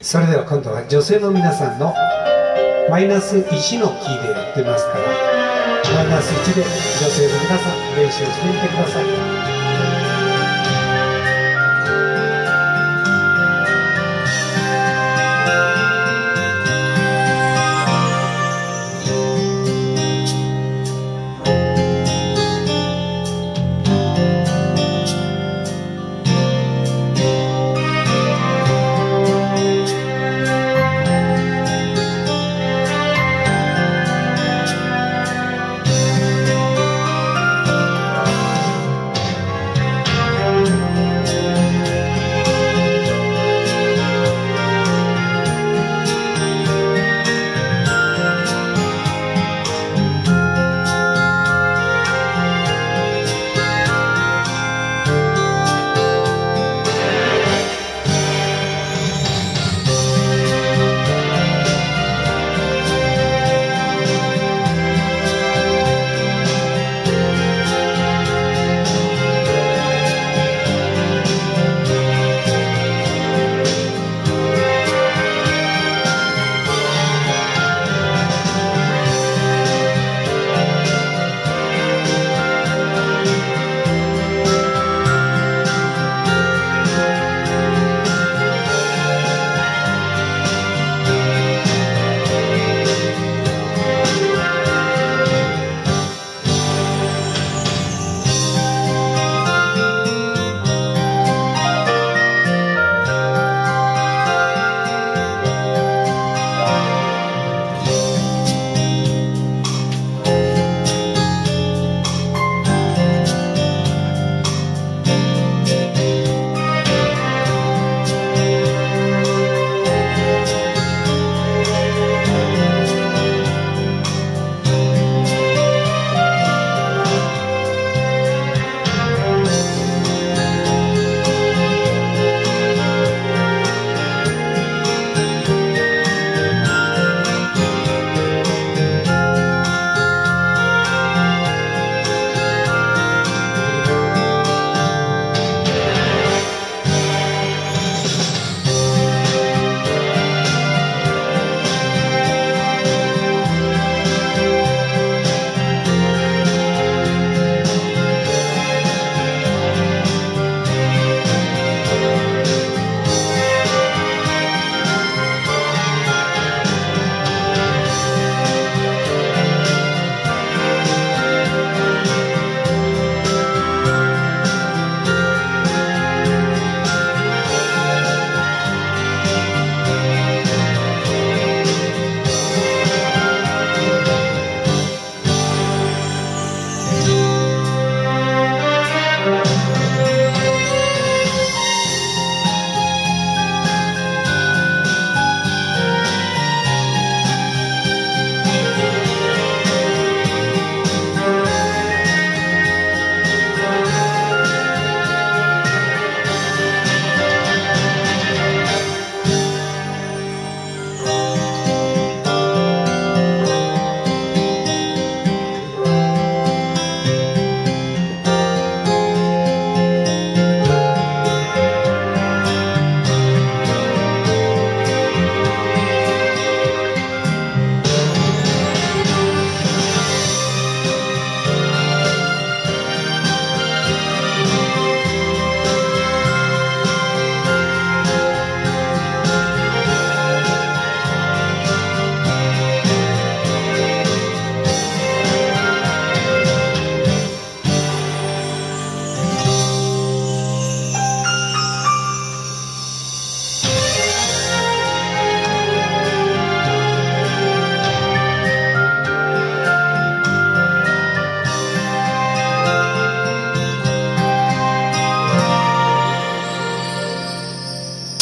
それでは今度は女性の皆さんのマイナス1のキーでやってますからマイナス1で女性の皆さん練習してみてください。